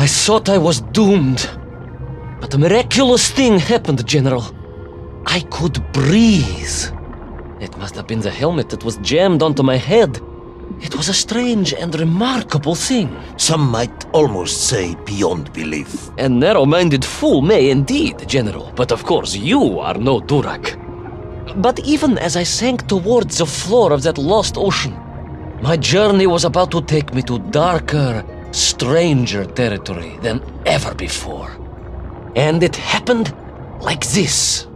I thought I was doomed. But a miraculous thing happened, General. I could breathe. It must have been the helmet that was jammed onto my head. It was a strange and remarkable thing. Some might almost say beyond belief. A narrow minded fool may indeed, General, but of course you are no Durak. But even as I sank towards the floor of that lost ocean, my journey was about to take me to darker, stranger territory than ever before. And it happened like this.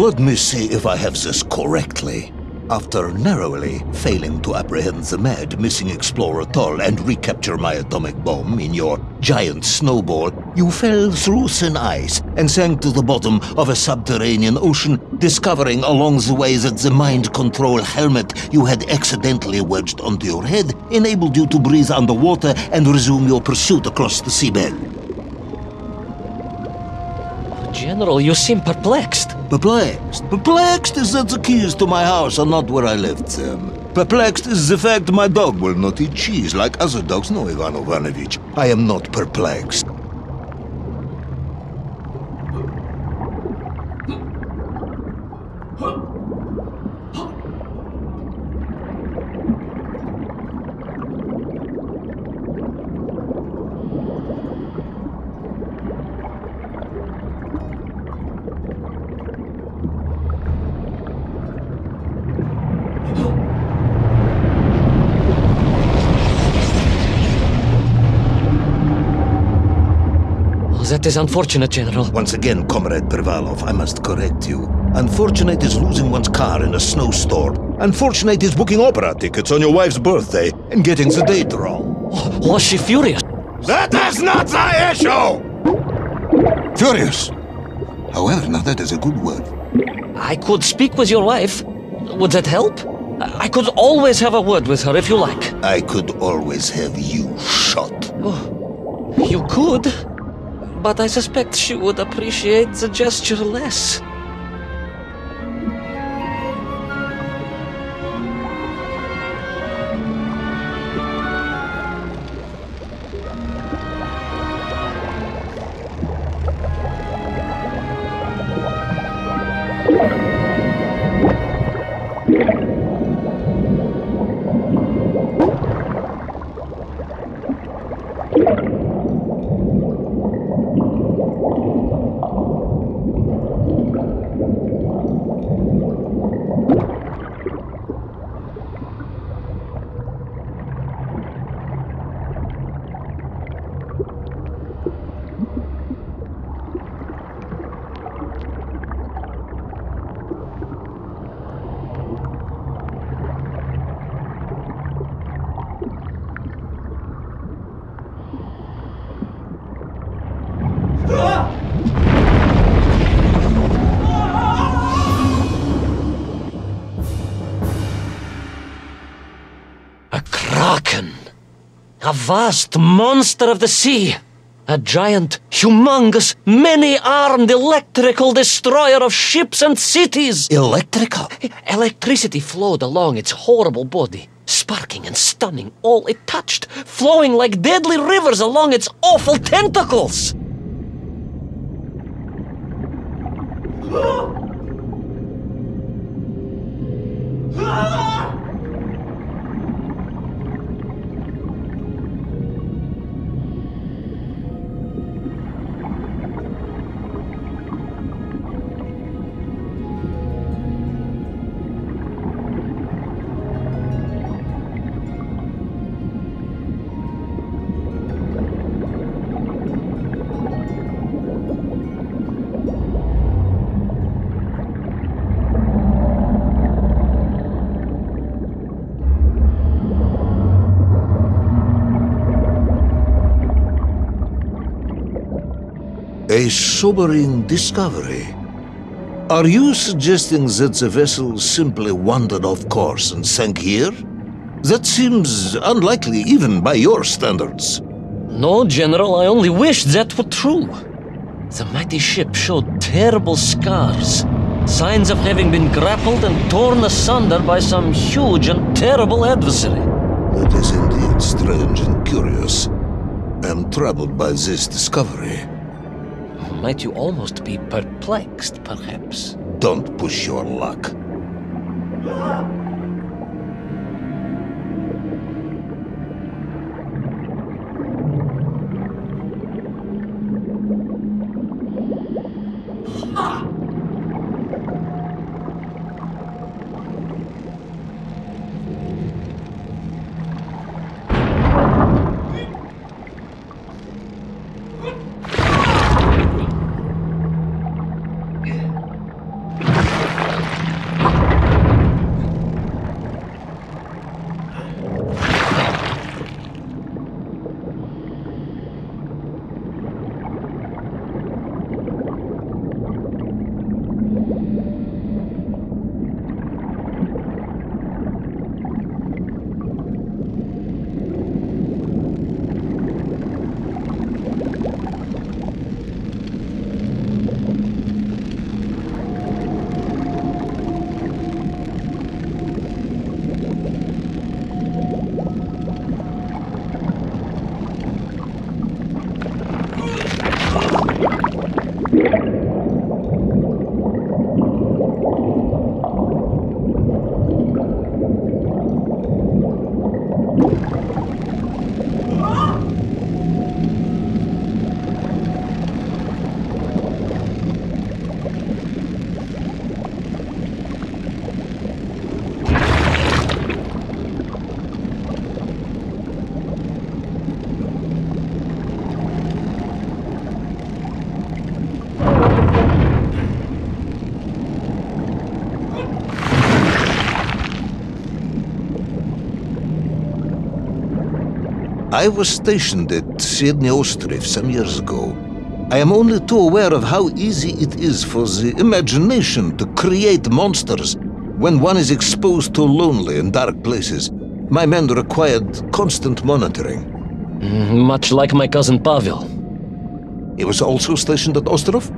Let me see if I have this correctly. After narrowly failing to apprehend the mad missing explorer Tull and recapture my atomic bomb in your giant snowball, you fell through thin ice and sank to the bottom of a subterranean ocean, discovering along the way that the mind control helmet you had accidentally wedged onto your head enabled you to breathe underwater and resume your pursuit across the seabed. General, you seem perplexed. Perplexed. Perplexed is that the keys to my house are not where I left them. Perplexed is the fact my dog will not eat cheese like other dogs. No, Ivan Ivanovich, I am not perplexed. That is unfortunate, General. Once again, Comrade Pervalov, I must correct you. Unfortunate is losing one's car in a snowstorm. Unfortunate is booking opera tickets on your wife's birthday and getting the date wrong. Was she furious? That is not the issue! Furious. However, now that is a good word. I could speak with your wife. Would that help? I I could always have a word with her if you like. I could always have you shot. Oh, you could, but I suspect she would appreciate the gesture less. A vast monster of the sea. A giant, humongous, many armed electrical destroyer of ships and cities. Electrical? Electricity flowed along its horrible body, sparking and stunning all it touched, flowing like deadly rivers along its awful tentacles. A ah! ah! Sobering discovery. Are you suggesting that the vessel simply wandered off course and sank here? That seems unlikely even by your standards. No, General, I only wish that were true. The mighty ship showed terrible scars, signs of having been grappled and torn asunder by some huge and terrible adversary. It is indeed strange and curious. I am troubled by this discovery. Might you almost be perplexed, perhaps? Don't push your luck. I was stationed at Sydney Ostrov some years ago. I am only too aware of how easy it is for the imagination to create monsters when one is exposed to lonely and dark places. My men required constant monitoring. Mm, Much like my cousin Pavel. He was also stationed at Ostrov?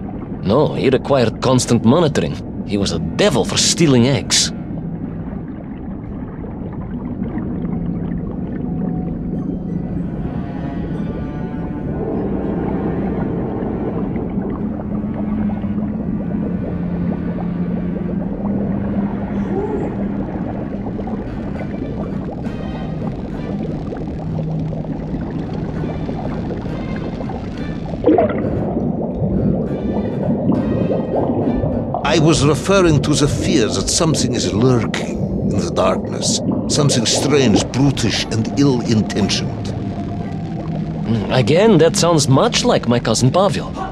No, he required constant monitoring. He was a devil for stealing eggs. Was referring to the fear that something is lurking in the darkness. Something strange, brutish, and ill intentioned. Hmm, again, that sounds much like my cousin Pavel.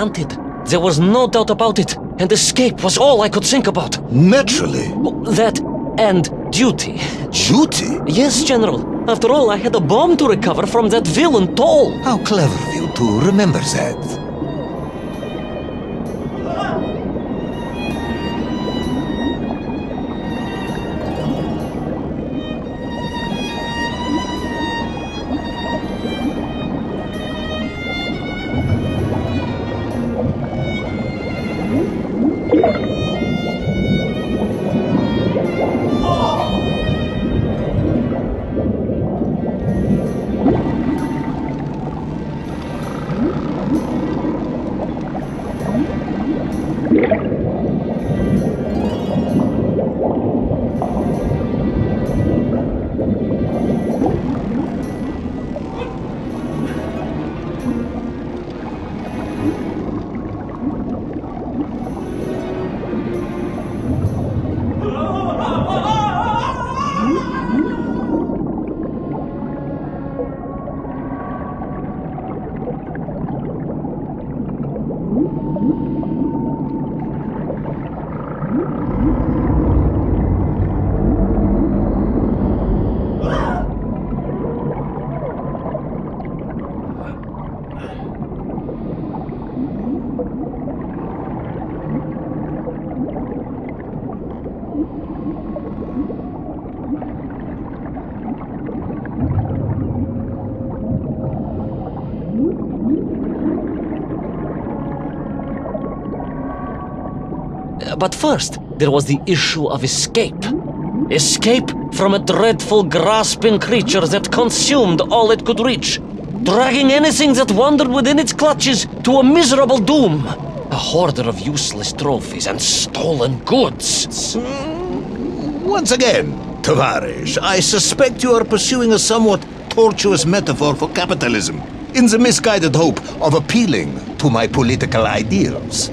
Hunted. There was no doubt about it, and escape was all I could think about. Naturally. That and duty. Duty? Yes, General. After all, I had a bomb to recover from that villain Tull. How clever of you to remember that. But first, there was the issue of escape. Escape from a dreadful, grasping creature that consumed all it could reach, dragging anything that wandered within its clutches to a miserable doom. A hoarder of useless trophies and stolen goods. Once again, Tavarish, I suspect you are pursuing a somewhat tortuous metaphor for capitalism, in the misguided hope of appealing to my political ideals.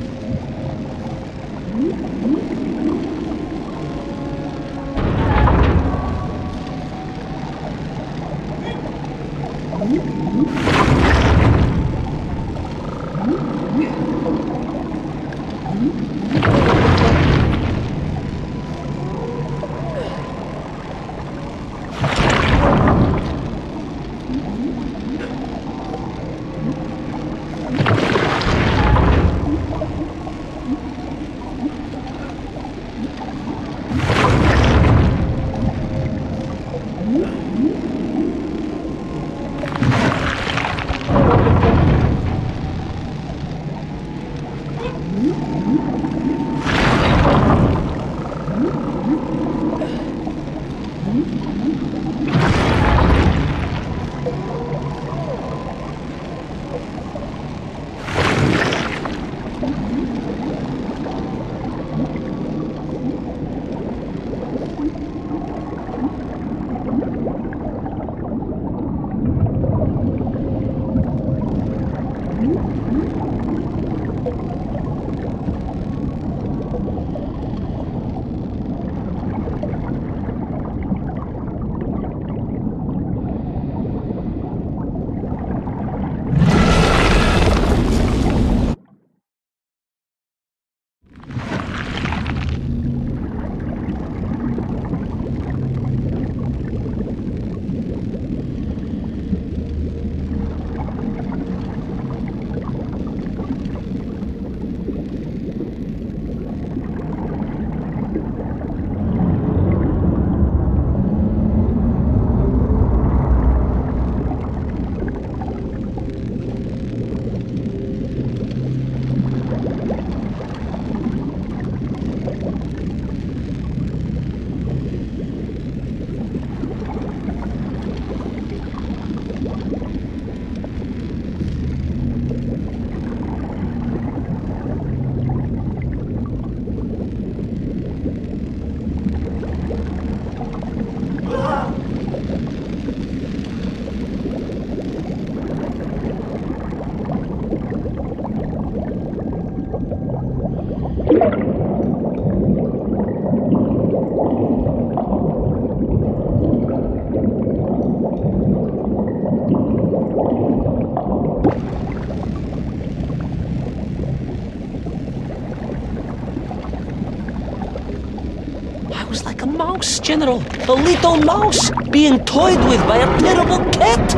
Little mouse being toyed with by a terrible cat.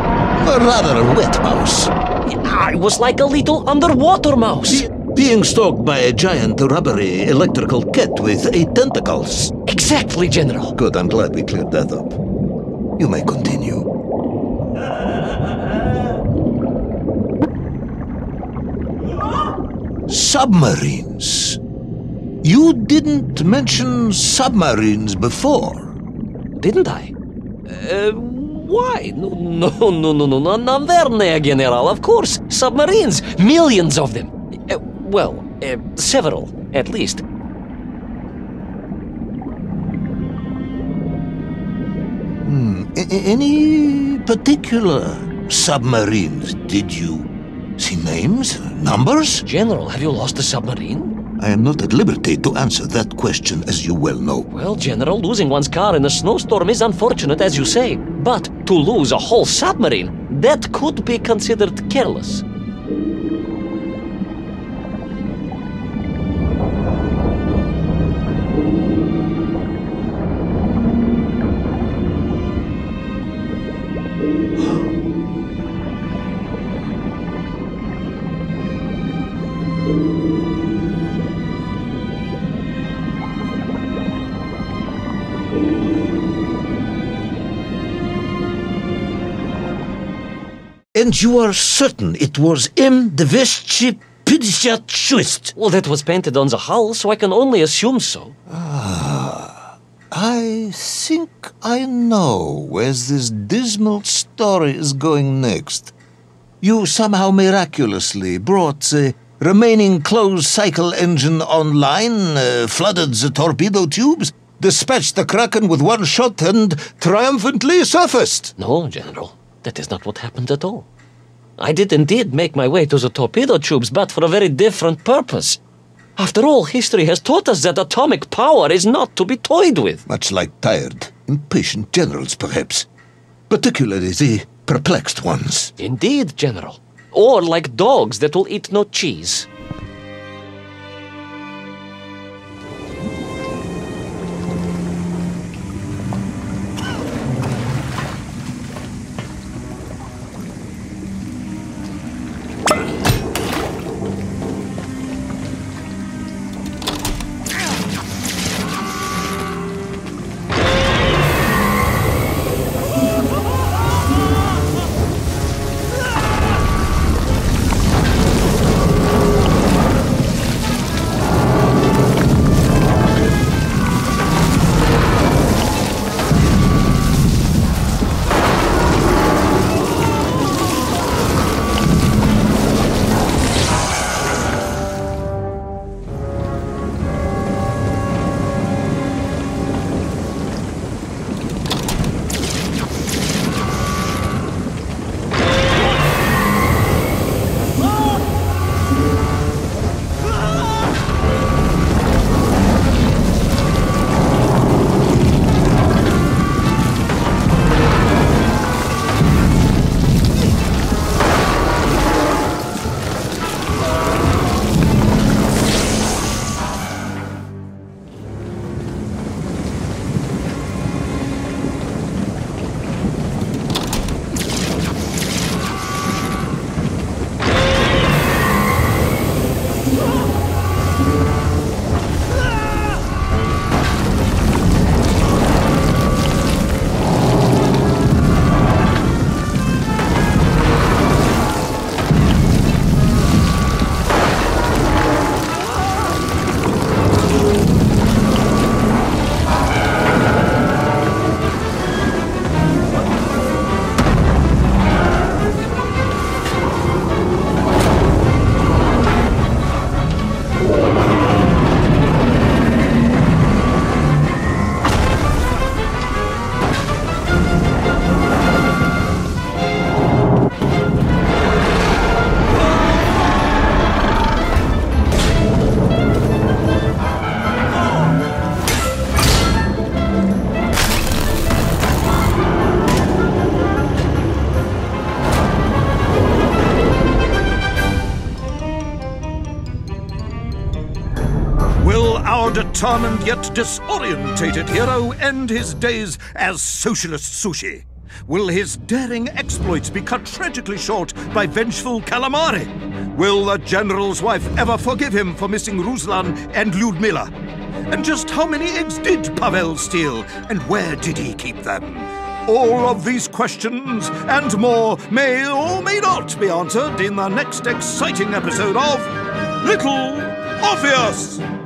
Or rather a wet mouse. I was like a little underwater mouse. Be- being stalked by a giant rubbery electrical cat with eight tentacles. Exactly, General. Good, I'm glad we cleared that up. You may continue. Submarines. You didn't mention submarines before. Didn't I? Uh, why? No, no, no, no, no, no, Naverne, General, of course. Submarines, millions of them. Uh, well, uh, several, at least. A- any particular submarines did you see names, numbers? General, have you lost a submarine? I am not at liberty to answer that question, as you well know. Well, General, losing one's car in a snowstorm is unfortunate, as you say. But to lose a whole submarine, that could be considered careless. And you are certain it was M. Dveschi Pidishatschwist? Well, that was painted on the hull, so I can only assume so. Ah, I think I know where this dismal story is going next. You somehow miraculously brought the remaining closed cycle engine online, uh, flooded the torpedo tubes, dispatched the Kraken with one shot, and triumphantly surfaced. No, General, that is not what happened at all. I did indeed make my way to the torpedo tubes, but for a very different purpose. After all, history has taught us that atomic power is not to be toyed with. Much like tired, impatient generals, perhaps. Particularly the perplexed ones. Indeed, General. Or like dogs that will eat no cheese. Determined yet disorientated hero end his days as socialist sushi? Will his daring exploits be cut tragically short by vengeful calamari? Will the general's wife ever forgive him for missing Ruslan and Lyudmila? And just how many eggs did Pavel steal, and where did he keep them? All of these questions and more may or may not be answered in the next exciting episode of Little Orpheus!